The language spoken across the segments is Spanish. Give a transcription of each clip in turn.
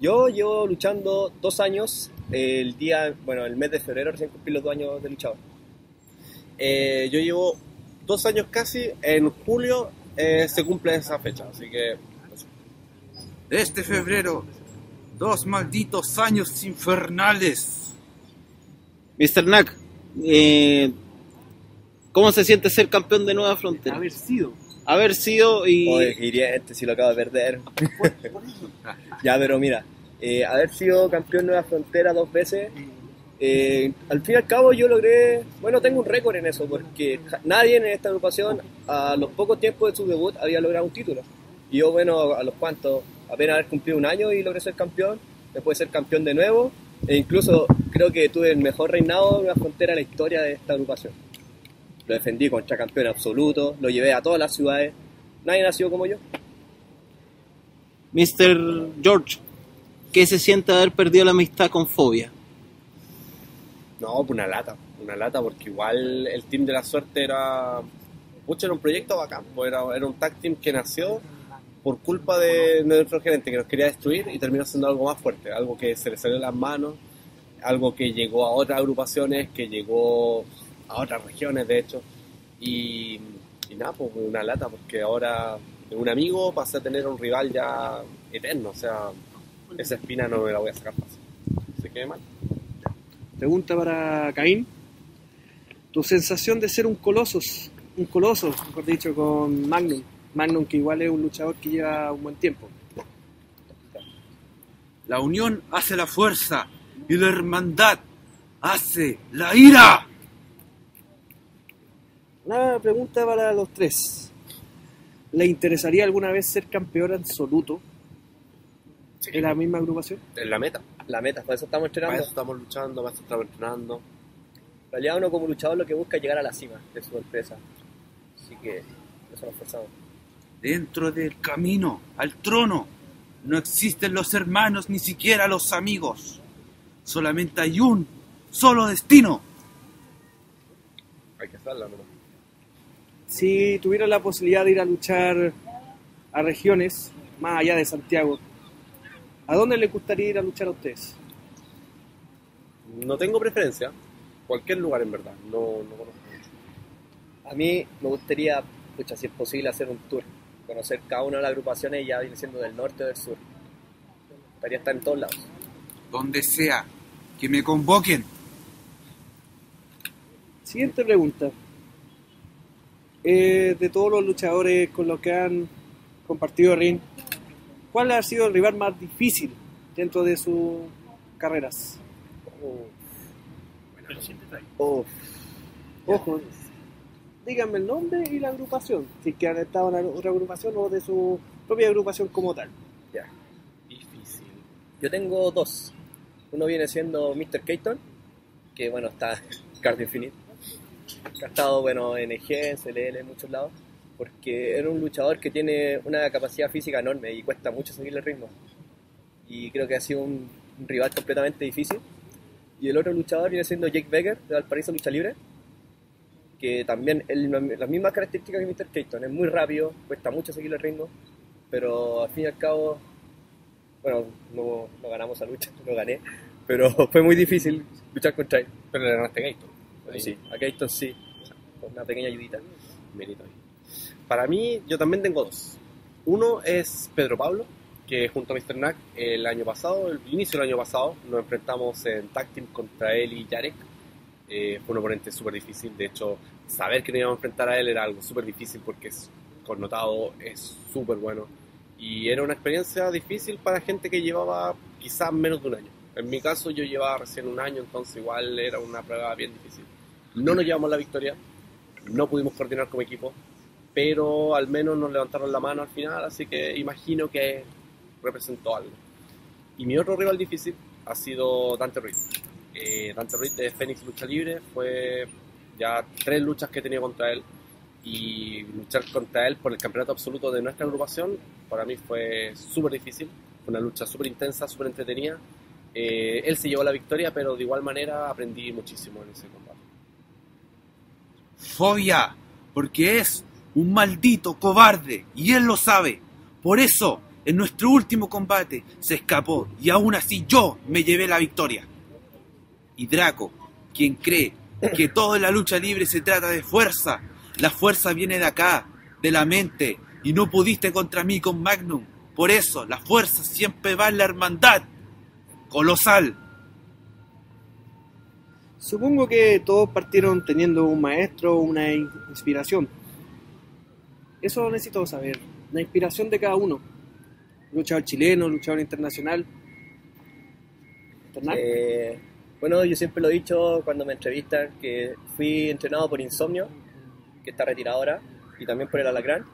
Yo llevo luchando dos años, el día, bueno, el mes de febrero recién cumplí los dos años de luchador. Eh, yo llevo dos años casi, en julio eh, se cumple esa fecha, así que... Este febrero, dos malditos años infernales. Mr. Knack, eh, ¿cómo se siente ser campeón de Nueva Frontera? Haber sido. Haber sido y... Oye, hiriente si lo acabo de perder. ya, pero mira, eh, haber sido campeón Nueva Frontera dos veces, eh, al fin y al cabo yo logré, bueno, tengo un récord en eso, porque nadie en esta agrupación a los pocos tiempos de su debut había logrado un título. Y yo, bueno, a los cuantos, apenas haber cumplido un año y logré ser campeón, después ser campeón de nuevo, e incluso creo que tuve el mejor reinado de Nueva Frontera en la historia de esta agrupación. Lo defendí contra campeón absoluto, lo llevé a todas las ciudades, nadie nació como yo. Mr. George, ¿qué se siente haber perdido la amistad con Fobia? No, pues una lata, una lata, porque igual el team de la suerte era. Pucha, era un proyecto bacán, pues era, era un tag team que nació por culpa de nuestro gerente que nos quería destruir y terminó siendo algo más fuerte, algo que se le salió de las manos, algo que llegó a otras agrupaciones, que llegó a otras regiones, de hecho, y, y nada, pues una lata, porque ahora de un amigo pasé a tener un rival ya eterno, o sea, esa espina no me la voy a sacar fácil. Se quede mal. Pregunta para Caín. Tu sensación de ser un colosos, un coloso, mejor dicho, con Magnum. Magnum que igual es un luchador que lleva un buen tiempo. La unión hace la fuerza y la hermandad hace la ira. Una pregunta para los tres. ¿Le interesaría alguna vez ser campeón absoluto en la misma agrupación? En la meta. La meta, por eso estamos Para entrenando. eso estamos luchando, para eso estamos entrenando. En realidad uno como luchador lo que busca es llegar a la cima de su empresa. Así que eso nos forzamos. Dentro del camino al trono no existen los hermanos ni siquiera los amigos. Solamente hay un solo destino. Hay que hacerlo, ¿no? Si tuviera la posibilidad de ir a luchar a regiones más allá de Santiago, ¿a dónde les gustaría ir a luchar a ustedes? No tengo preferencia. Cualquier lugar, en verdad. No, no conozco mucho. A mí me gustaría, pucha, si es posible, hacer un tour. Conocer cada una de las agrupaciones y ya viene siendo del norte o del sur. Me gustaría estar en todos lados. Donde sea que me convoquen. Siguiente pregunta. Eh, de todos los luchadores con los que han compartido ring, ¿cuál ha sido el rival más difícil dentro de sus carreras? Uf, Ojo, díganme el nombre y la agrupación, si es que han estado en otra agrupación o de su propia agrupación como tal. ya. Difícil. Yo tengo dos. Uno viene siendo Mr. Keaton, que bueno, está en Card Infinite. Ha estado bueno, en EG, en CLL, en muchos lados. Porque era un luchador que tiene una capacidad física enorme y cuesta mucho seguirle el ritmo. Y creo que ha sido un, un rival completamente difícil. Y el otro luchador viene siendo Jake Becker, de Valparaíso Lucha Libre. Que también él, las mismas características que Mr. Keaton. Es muy rápido, cuesta mucho seguirle el ritmo. Pero al fin y al cabo bueno, no, no ganamos la lucha, no gané, pero fue muy difícil luchar contra él. Pero le ganaste a. Pero sí, a Keaton sí, con una pequeña ayudita. Mérito ahí. Para mí, yo también tengo dos. Uno es Pedro Pablo, que junto a Mr. Knack el año pasado, el inicio del año pasado, nos enfrentamos en tag team contra él y Yarek. Eh, fue un oponente súper difícil. De hecho, saber que nos íbamos a enfrentar a él era algo súper difícil porque es connotado, es súper bueno. Y era una experiencia difícil para gente que llevaba quizás menos de un año. En mi caso, yo llevaba recién un año, entonces igual era una prueba bien difícil. No nos llevamos la victoria, no pudimos coordinar como equipo, pero al menos nos levantaron la mano al final, así que imagino que representó algo. Y mi otro rival difícil ha sido Dante Reed. Eh, Dante Reed de Fénix Lucha Libre fue ya tres luchas que he tenido contra él y luchar contra él por el campeonato absoluto de nuestra agrupación para mí fue súper difícil, fue una lucha súper intensa, súper entretenida. Eh, él se llevó la victoria, pero de igual manera aprendí muchísimo en ese combate. Fobia, porque es un maldito cobarde y él lo sabe. Por eso En nuestro último combate se escapó y aún así yo me llevé la victoria. Y Draco, quien cree que todo la lucha libre se trata de fuerza, la fuerza viene de acá, de la mente, y no pudiste contra mí con Magnum. Por eso, la fuerza siempre va en la hermandad. Colosal. Supongo que todos partieron teniendo un maestro una in- inspiración. Eso necesito saber. La inspiración de cada uno. Luchador chileno, luchador internacional. Eh, bueno, yo siempre lo he dicho cuando me entrevistan que fui entrenado por Insomnio, que está retirado ahora, y también por el Alacrán,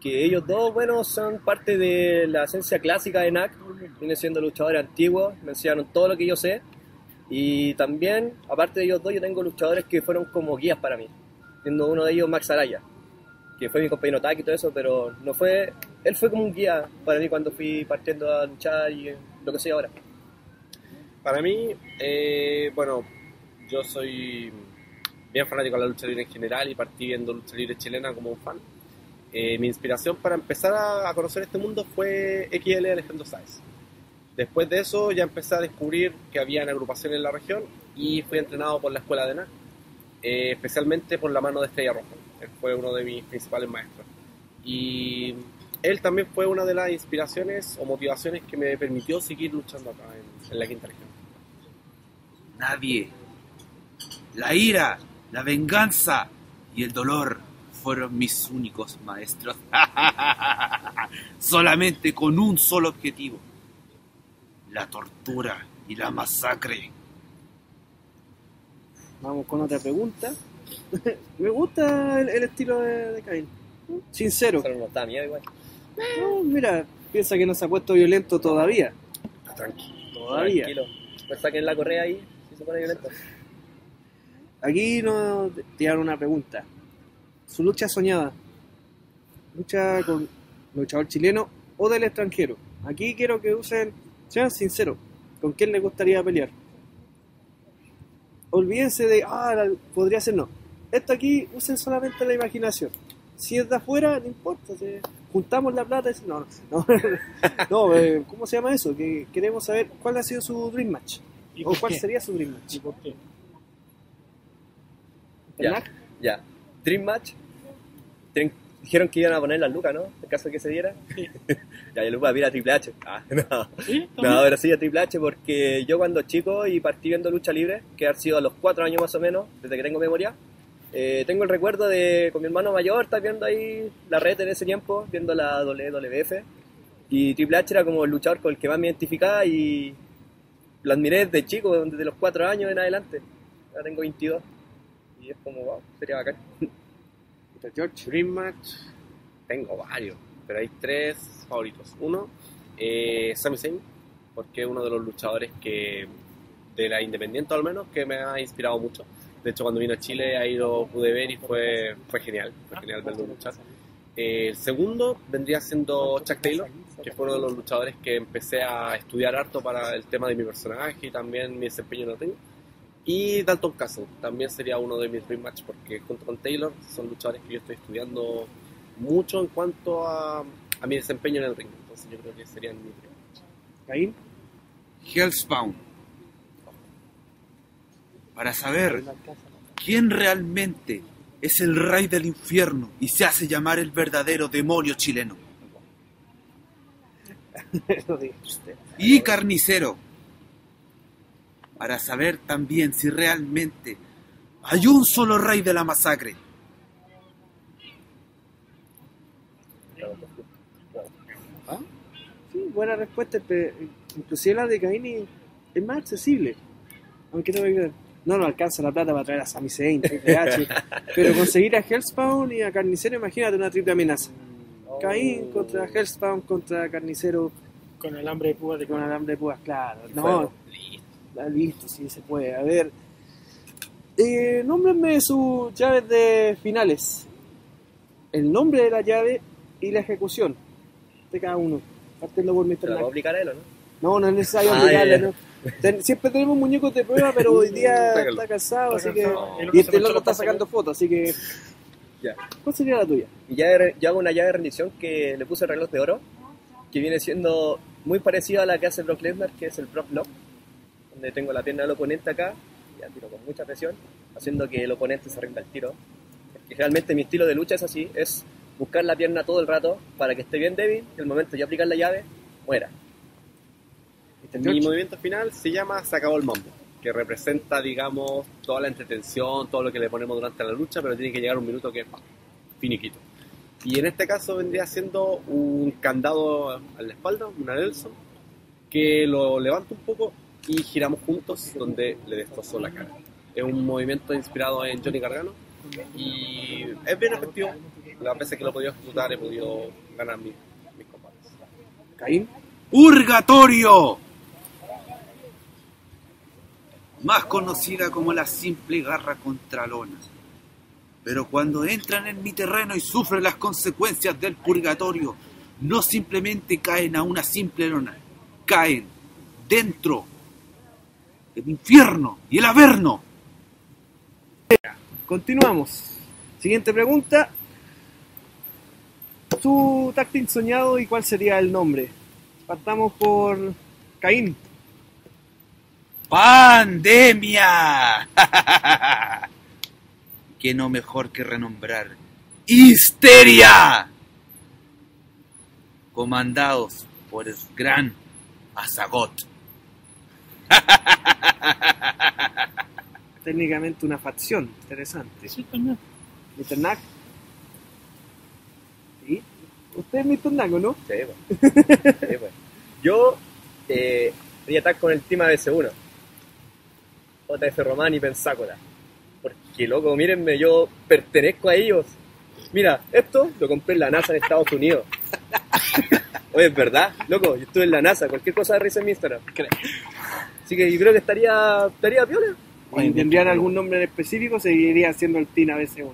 que ellos dos, bueno, son parte de la esencia clásica de NAC, vienen siendo luchadores antiguos, me enseñaron todo lo que yo sé, y también, aparte de ellos dos, yo tengo luchadores que fueron como guías para mí, siendo uno de ellos Max Araya, que fue mi compañero tag y todo eso, pero no fue, él fue como un guía para mí cuando fui partiendo a luchar y lo que soy ahora. Para mí, eh, bueno, yo soy bien fanático de la lucha libre en general y partí viendo lucha libre chilena como un fan. Eh, mi inspiración para empezar a, a conocer este mundo fue XL Alejandro Sáez. Después de eso ya empecé a descubrir que había agrupaciones en la región y fui entrenado por la escuela de NAC, eh, especialmente por la mano de Estrella Roja. Él fue uno de mis principales maestros. Y él también fue una de las inspiraciones o motivaciones que me permitió seguir luchando acá en, en la quinta región. Nadie. La ira, la venganza y el dolor fueron mis únicos maestros. Solamente con un solo objetivo. La tortura y la masacre. Vamos con otra pregunta. Me gusta el, el estilo de, de Cain. Sincero. Solo nos da miedo igual. No, mira, piensa que no se ha puesto violento todavía. Tranquilo. Todavía. Tranquilo. Me saquen la correa ahí si se pone violento. Aquí nos tiraron una pregunta. Su lucha soñada. Lucha con luchador chileno o del extranjero. Aquí quiero que usen, sean sinceros, con quién les gustaría pelear. Olvídense de, ah, podría ser no. Esto aquí usen solamente la imaginación. Si es de afuera, no importa. si juntamos la plata y si- no, no, no, eh, ¿cómo se llama eso? Que queremos saber cuál ha sido su dream match. ¿Y O cuál qué? sería su dream match. ¿Y por qué? Ya. Ya. Dream Match. Dijeron que iban a poner las lucas, ¿no? En caso de que se diera. ya, yo le voy a pedir a Triple H. Ah, no. ¿Sí? No, pero sí a Triple H porque yo cuando chico y partí viendo lucha libre, que ha sido a los cuatro años más o menos, desde que tengo memoria, eh, tengo el recuerdo de con mi hermano mayor estar viendo ahí la red en ese tiempo, viendo la WWF. Y Triple H era como el luchador con el que más me identificaba y lo admiré desde chico, desde los cuatro años en adelante. Ahora tengo 22. Y es como, wow, sería bacán. George. Dream Match, tengo varios, pero hay tres favoritos. Uno, eh, Sami Zayn, porque es uno de los luchadores que, de la Independiente al menos, que me ha inspirado mucho. De hecho, cuando vino a Chile, ahí lo pude ver y fue, fue genial, fue genial verlo luchar. Eh, el segundo vendría siendo Chuck Taylor, que fue uno de los luchadores que empecé a estudiar harto para el tema de mi personaje y también mi desempeño en el ring. Y Dalton Castle también sería uno de mis dream match porque junto con Taylor son luchadores que yo estoy estudiando mucho en cuanto a, a mi desempeño en el ring. Entonces yo creo que serían mis dream match. Caín. Hellspawn. Para saber quién realmente es el rey del infierno y se hace llamar el verdadero demonio chileno. Y carnicero. Para saber también si realmente hay un solo rey de la masacre. Sí, buena respuesta. pe- Inclusive la de Caini es más accesible. Aunque tengo que no nos alcanza la plata para traer a Sami Zayn, Triple H. pero conseguir a Hellspawn y a Carnicero, imagínate una triple amenaza. Caín contra Hellspawn contra Carnicero Con el hambre de púa de con alambre de púas, claro. No, Fuego. Ah, listo, sí se puede. A ver. Eh, nómbrenme sus llaves de finales. El nombre de la llave y la ejecución de cada uno. Partiendo por Mr. ¿Se la Knack. puedo aplicar a él o no? No, no es necesario Ah, obligarle, ya, ya. ¿no? Ten- siempre tenemos muñecos de prueba, pero hoy día Sácalo. está cansado, Está así cansado. que. El Y el otro los está sacando fotos, así que. Ya. ¿Cuál sería la tuya? He- yo hago una llave de rendición que le puse el reloj de oro, que viene siendo muy parecida a la que hace Brock Lesnar, que es el Brock Lock, donde tengo la pierna del oponente acá, y la tiro con mucha presión, haciendo que el oponente se rinda el tiro. Porque realmente mi estilo de lucha es así, es buscar la pierna todo el rato para que esté bien débil, y el momento de aplicar la llave, muera. Mr. Mi movimiento final se llama Se acabó el mambo, que representa, digamos, toda la entretención, todo lo que le ponemos durante la lucha, pero tiene que llegar un minuto que es finiquito. Y en este caso vendría siendo un candado a la espalda, una Nelson, que lo levanto un poco y giramos juntos donde le destrozó la cara. Es un movimiento inspirado en Johnny Gargano y es bien efectivo. Las veces que lo he podido ejecutar he podido ganar mis, mis combates. Caín. Purgatorio. Más conocida como la simple garra contra lona. Pero cuando entran en mi terreno y sufren las consecuencias del purgatorio, no simplemente caen a una simple lona, caen dentro del infierno y el averno. Continuamos. Siguiente pregunta. Su táctil soñado y cuál sería el nombre. Partamos por Caín. ¡Pandemia! que no mejor que renombrar Histeria, comandados por el gran Azagot. Técnicamente una facción. Interesante. Mr. Knack. ¿Sí? Usted es Mr. Knack, ¿o no? Sí, pues. Sí, pues. Yo eh, voy a estar con el Team ABC1. JF Román y Pensácola. Porque, loco, mírenme, yo pertenezco a ellos. Mira, esto lo compré en la NASA en Estados Unidos. Oye, es verdad, loco, yo estuve en la NASA, cualquier cosa de risa en mi Instagram. Así que yo creo que estaría, estaría piola. ¿Y ¿Tendrían algún nombre en específico o seguiría siendo el TIN ABC1?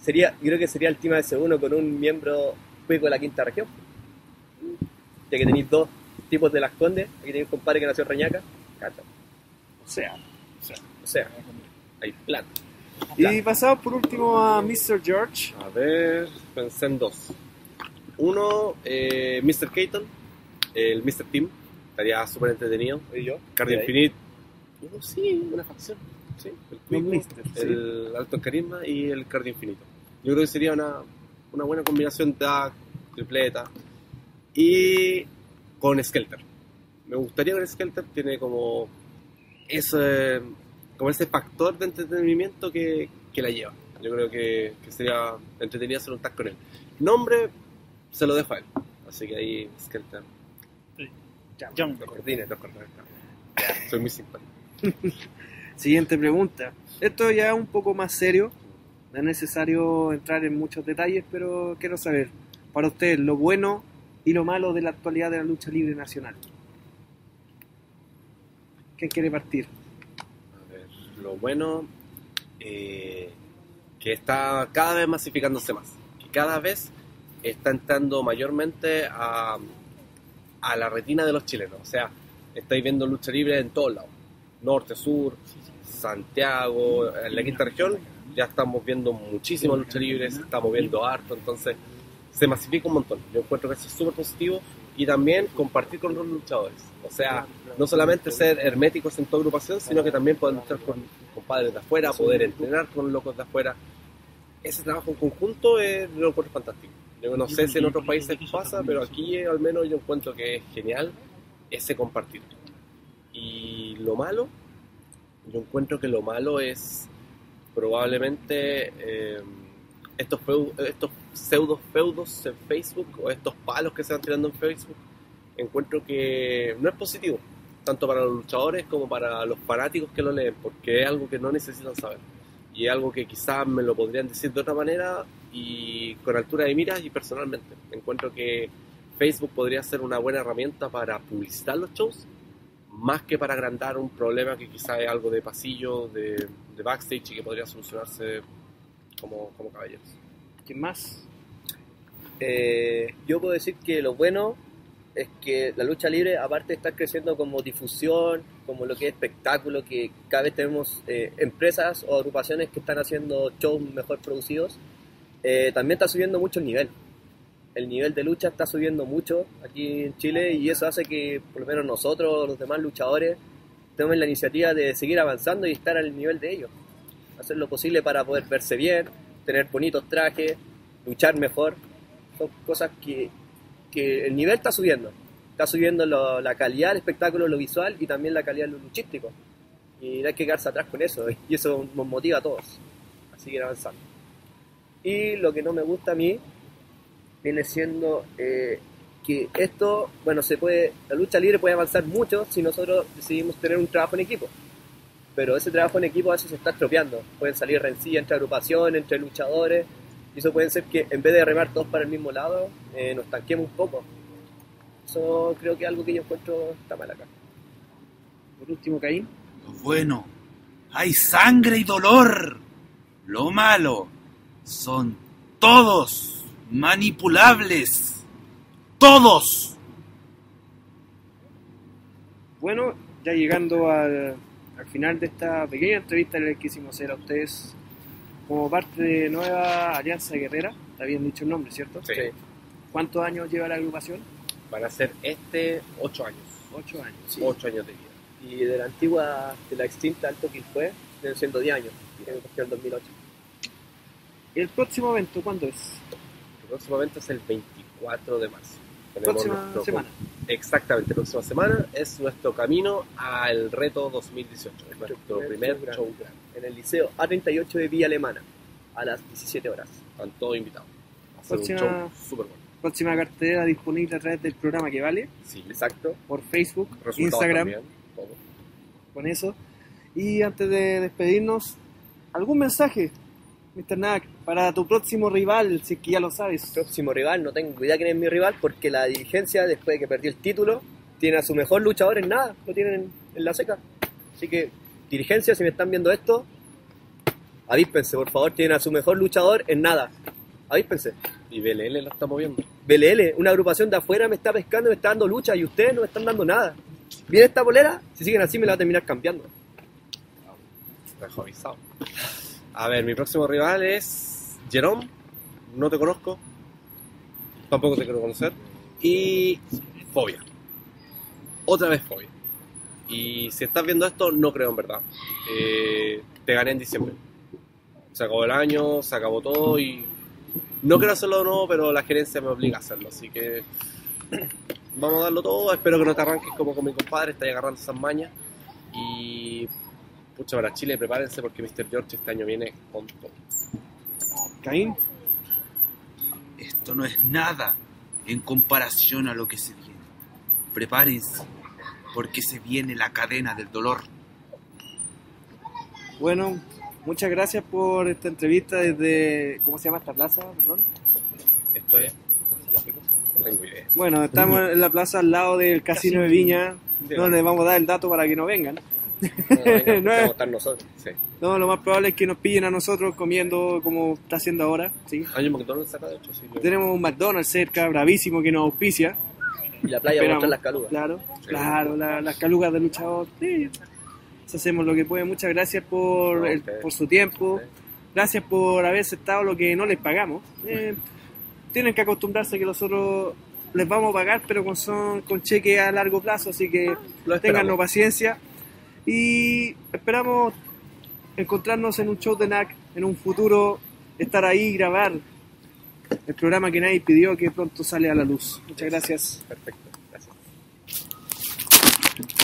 Sería, yo creo que sería el Team ABC1 con un miembro cuico de la quinta región. Ya que tenéis dos tipos de las condes, aquí tenéis un compadre que nació en Reñaca, cacha. O sea. O sea, hay plan. Y pasamos por último a Mr. George. A ver, pensé en dos. Uno, eh, Mr. Keaton, el Mr. Team, estaría súper entretenido. ¿Y yo? Cardio ¿Y ahí? Infinite, uh, sí, una facción. Sí, el, Cuico, Mister, sí. el Alto Carisma y el Cardio Infinito. Yo creo que sería una, una buena combinación tag, tripleta y con Skelter. Me gustaría ver Skelter, tiene como ese, como ese factor de entretenimiento que, que la lleva. Yo creo que, que sería entretenido hacer un tag con él. Nombre, se lo dejo a él. Así que ahí Skelter. Jump. Lo coordine, lo coordine. Soy muy simpático. Siguiente pregunta. Esto ya es un poco más serio. No es necesario entrar en muchos detalles, pero quiero saber, para usted, lo bueno y lo malo de la actualidad de la lucha libre nacional. ¿Quién quiere partir? A ver, lo bueno eh, que está cada vez masificándose más. Que cada vez está entrando mayormente a, a la retina de los chilenos. O sea, estáis viendo lucha libre en todos lados. Norte, sur, Santiago, en la quinta región ya estamos viendo muchísima lucha libre, se está moviendo harto, entonces se masifica un montón. Yo encuentro que eso es súper positivo y también compartir con los luchadores. O sea, no solamente ser herméticos en tu agrupación, sino que también poder luchar con compadres de afuera, poder entrenar con locos de afuera. Ese trabajo en conjunto es, lo encuentro fantástico. Yo no sé si en otros países pasa, pero aquí al menos yo encuentro que es genial ese compartir. Y lo malo, yo encuentro que lo malo es probablemente eh, estos, estos pseudo feudos en Facebook o estos palos que se van tirando en Facebook. Encuentro que no es positivo, tanto para los luchadores como para los fanáticos que lo leen, porque es algo que no necesitan saber. Y es algo que quizás me lo podrían decir de otra manera y con altura de miras y personalmente. Encuentro que Facebook podría ser una buena herramienta para publicitar los shows, más que para agrandar un problema que quizás es algo de pasillo, de, de backstage y que podría solucionarse como, como caballeros. ¿Quién más? Eh, yo puedo decir que lo bueno es que la lucha libre, aparte de estar creciendo como difusión, como lo que es espectáculo, que cada vez tenemos eh, empresas o agrupaciones que están haciendo shows mejor producidos, eh, también está subiendo mucho el nivel. el nivel de lucha está subiendo mucho aquí en Chile y eso hace que por lo menos nosotros, los demás luchadores, tomen la iniciativa de seguir avanzando y estar al nivel de ellos. Hacer lo posible para poder verse bien, tener bonitos trajes, luchar mejor. Son cosas que, que el nivel está subiendo. Está subiendo la calidad del espectáculo, lo visual y también la calidad de lo luchístico. Y no hay que quedarse atrás con eso. Y eso nos motiva a todos a seguir avanzando. Y lo que no me gusta a mí viene siendo eh, que esto, bueno, se puede, la lucha libre puede avanzar mucho si nosotros decidimos tener un trabajo en equipo. Pero ese trabajo en equipo a veces se está estropeando. Pueden salir rencillas entre agrupaciones, entre luchadores. Y eso puede ser que en vez de remar todos para el mismo lado, eh, nos tanquemos un poco. Eso creo que es algo que yo encuentro está mal acá. Por último, Caín. Lo bueno, hay sangre y dolor. Lo malo, son todos manipulables. Todos. Bueno, ya llegando al, al final de esta pequeña entrevista que les quisimos hacer a ustedes como parte de Nueva Alianza Guerrera, te habían dicho el nombre, ¿cierto? Sí. ¿Cuántos años lleva la agrupación? Van a ser este 8 años. Ocho años. Sí. 8 años de vida. Y de la antigua, de la extinta Alto Quilpue, vienen siendo 10 años. Que cogió en 2008. ¿El próximo evento cuándo es? El próximo evento es el 24 de marzo. Tenemos Próxima nuestro- semana. Exactamente, próxima semana es nuestro camino al reto 2018. Es nuestro primer primer show grande. En el Liceo A38 de Villa Alemana, a las 17 horas. Están todos invitados. Va a ser un Próxima- show súper bueno. Próxima cartelera disponible a través del programa que vale, Sí, Exacto. por Facebook, resultados Instagram, también, todo. con eso. Y antes de despedirnos, ¿algún mensaje, Mr. Nack, para tu próximo rival, si es que ya lo sabes? Próximo rival, no tengo idea quién es mi rival, porque la dirigencia, después de que perdió el título, tiene a su mejor luchador en nada, lo tienen en, la seca. Así que, dirigencia, si me están viendo esto, avíspense, por favor, tienen a su mejor luchador en nada. Avíspense. Y BLL lo está moviendo. BLL, una agrupación de afuera me está pescando, me está dando lucha y ustedes no me están dando nada. ¿Viene esta bolera? Si siguen así me la va a terminar cambiando. Dejo avisado. A ver, mi próximo rival es Jerome. No te conozco. Tampoco te quiero conocer. Y Fobia. Otra vez Fobia. Y si estás viendo esto, no creo en verdad. Eh, te gané en diciembre. Se acabó el año, se acabó todo y no quiero hacerlo de nuevo, pero la gerencia me obliga a hacerlo. Así que vamos a darlo todo. Espero que no te arranques como con mi compadre, estás agarrando esas mañas. Y pucha, para Chile, prepárense porque Mr. George este año viene con todo. Caín, Esto no es nada en comparación a lo que se viene. Prepárense, porque se viene la cadena del dolor. bueno, muchas gracias por esta entrevista desde, ¿cómo se llama esta plaza? Perdón. Esto es. No tengo idea. Bueno, estamos en la plaza al lado del Casino de Viña, no les vamos a dar el dato para que no vengan. No, a nosotros. Sí. Lo más probable es que nos pillen a nosotros comiendo como está haciendo ahora, ¿sí? Hay un McDonald's acá, de hecho. Sí, yo- Tenemos un McDonald's cerca, bravísimo, que nos auspicia. Y la playa Esperamos. mostrar las calugas. Claro, Sí. claro, la- las calugas de luchador. Sí. Hacemos lo que puede. Muchas gracias por, No, el- ustedes. por su tiempo. Gracias por haber aceptado lo que no les pagamos. Eh, tienen que acostumbrarse que nosotros les vamos a pagar, pero con, son, con cheque a largo plazo, así que. Téngannos paciencia y esperamos encontrarnos en un show de NAC en un futuro, estar ahí y grabar el programa que nadie pidió que pronto sale a la luz. Muchas gracias. Perfecto.